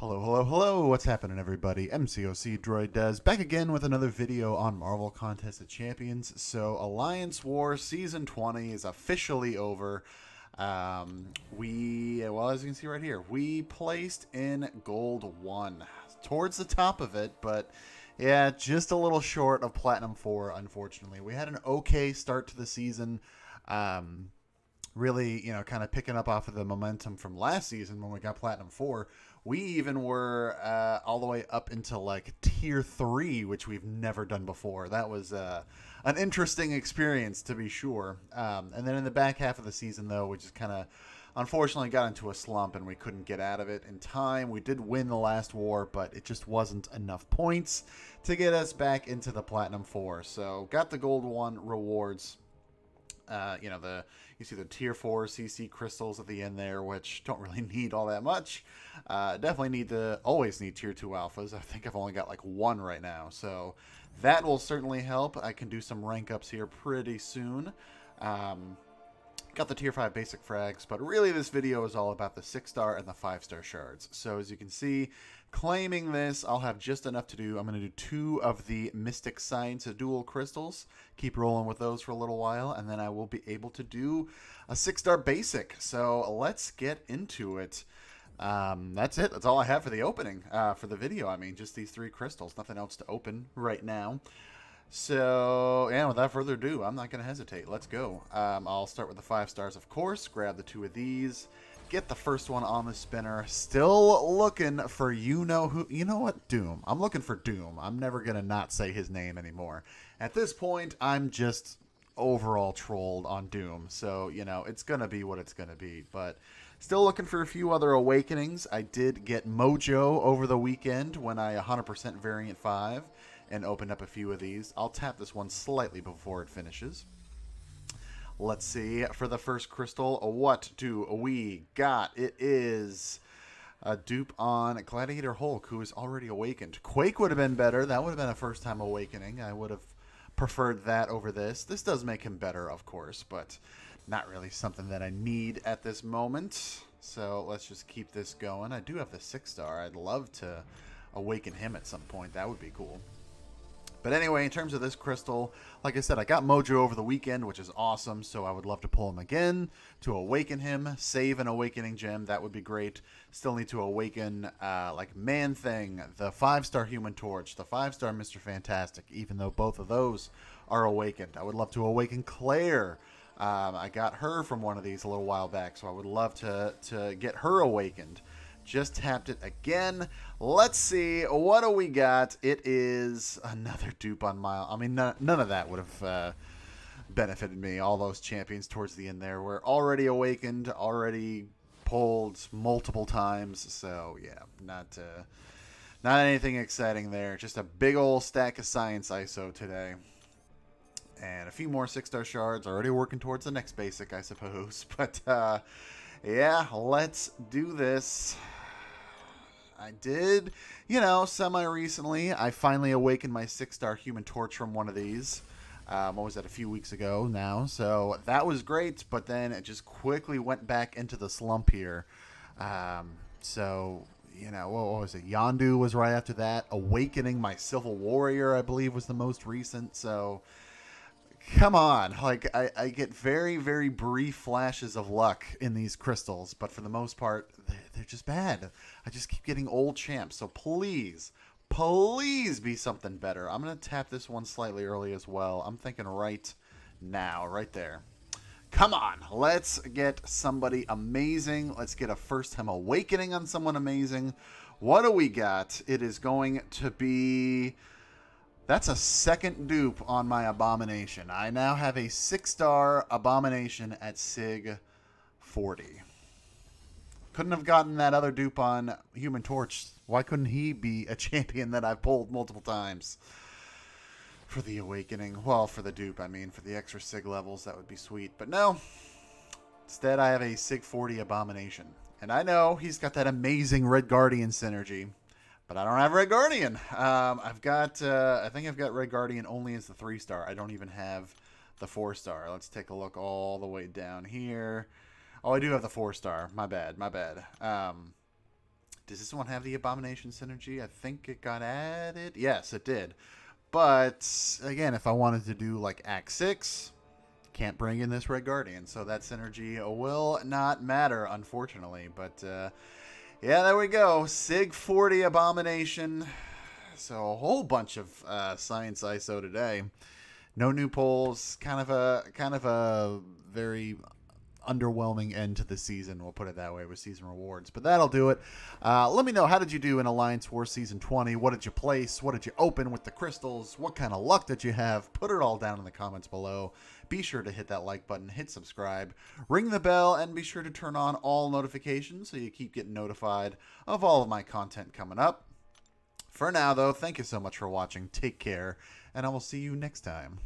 Hello, hello, hello. What's happening, everybody? MCOC DroidDoes back again with another video on Marvel Contest of Champions. So, Alliance War Season 20 is officially over. Um, we, well, as you can see right here, we placed in Gold 1 towards the top of it, but yeah, just a little short of Platinum 4, unfortunately. We had an okay start to the season. Um, really, you know, kind of picking up off of the momentum from last season when we got Platinum 4. We even were uh, all the way up into like tier 3, which we've never done before. That was uh, an interesting experience, to be sure. Um, and then in the back half of the season, though, we just kind of unfortunately got into a slump and we couldn't get out of it in time. We did win the last war, but it just wasn't enough points to get us back into the Platinum 4. So got the Gold 1 rewards uh, you know the you see the tier four CC crystals at the end there, which don't really need all that much. Uh, definitely need to always need tier two alphas. I think I've only got like one right now, so that will certainly help. I can do some rank ups here pretty soon. Um, got the tier 5 basic frags, but really this video is all about the 6 star and the 5 star shards. So as you can see, claiming this, I'll have just enough to do. I'm going to do two of the Mystic Science dual crystals, keep rolling with those for a little while, and then I will be able to do a 6 star basic. So let's get into it. Um, that's it. That's all I have for the opening, uh, for the video. I mean, just these three crystals. Nothing else to open right now. So, yeah, without further ado, I'm not going to hesitate. Let's go. Um, I'll start with the five stars, of course. Grab the two of these. Get the first one on the spinner. Still looking for you know who. You know what? Doom. I'm looking for Doom. I'm never going to not say his name anymore. At this point, I'm just overall trolled on Doom. So, you know, it's going to be what it's going to be. But still looking for a few other awakenings. I did get Mojo over the weekend when I 100% Variant 5 and opened up a few of these. I'll tap this one slightly before it finishes. Let's see. For the first crystal, what do we got? It is a dupe on Gladiator Hulk, who is already awakened. Quake would have been better. That would have been a first time awakening. I would have preferred that over this. This does make him better, of course, but not really something that I need at this moment. So let's just keep this going. I do have the six star. I'd love to awaken him at some point. That would be cool. But anyway, in terms of this crystal, like I said, I got Mojo over the weekend, which is awesome. So I would love to pull him again to awaken him, save an awakening gem. That would be great. Still need to awaken uh, like Man Thing, the five star Human Torch, the five star Mister Fantastic. Even though both of those are awakened, I would love to awaken Claire. Um, I got her from one of these a little while back, so I would love to to get her awakened. Just tapped it again. Let's see. What do we got? It is another dupe on Mile. I mean, none, none of that would have uh, benefited me. All those champions towards the end there were already awakened, already pulled multiple times. So, yeah, not... Uh, not anything exciting there. Just a big old stack of science ISO today. And a few more six-star shards. Already working towards the next basic, I suppose. But, uh, yeah, let's do this. I did, you know, semi recently. I finally awakened my six star human torch from one of these. Um, what was that, a few weeks ago now? So that was great, but then it just quickly went back into the slump here. Um, so, you know, what was it? Yondu was right after that. Awakening my Civil Warrior, I believe, was the most recent. So, come on. Like I, I get very very brief flashes of luck in these crystals but for the most part they're just bad. I just keep getting old champs. So please please be something better. I'm gonna tap this one slightly early as well. I'm thinking right now right there. Come on. Let's get somebody amazing. Let's get a first time awakening on someone amazing. What do we got? It is going to be that's a second dupe on my Abomination. I now have a six-star Abomination at SIG 40. Couldn't have gotten that other dupe on Human Torch. Why couldn't he be a champion that I've pulled multiple times? For the Awakening. Well, for the dupe, I mean. For the extra SIG levels, that would be sweet. But no. Instead, I have a SIG 40 Abomination. And I know he's got that amazing Red Guardian synergy but I don't have Red Guardian. Um, I've got, uh, I think I've got Red Guardian only as the three star. I don't even have the four star. Let's take a look all the way down here. Oh, I do have the four star. My bad, my bad. Um, does this one have the Abomination synergy? I think it got added. Yes, it did. But again, if I wanted to do like Act 6, can't bring in this Red Guardian. So that synergy will not matter, unfortunately. But uh, yeah, there we go. Sig 40 Abomination. So a whole bunch of uh, Science ISO today. No new polls. Kind of a kind of a very underwhelming end to the season. We'll put it that way with season rewards. But that'll do it. Uh, let me know how did you do in Alliance War Season 20? What did you place? What did you open with the crystals? What kind of luck did you have? Put it all down in the comments below. Be sure to hit that like button, hit subscribe, ring the bell, and be sure to turn on all notifications so you keep getting notified of all of my content coming up. For now, though, thank you so much for watching. Take care, and I will see you next time.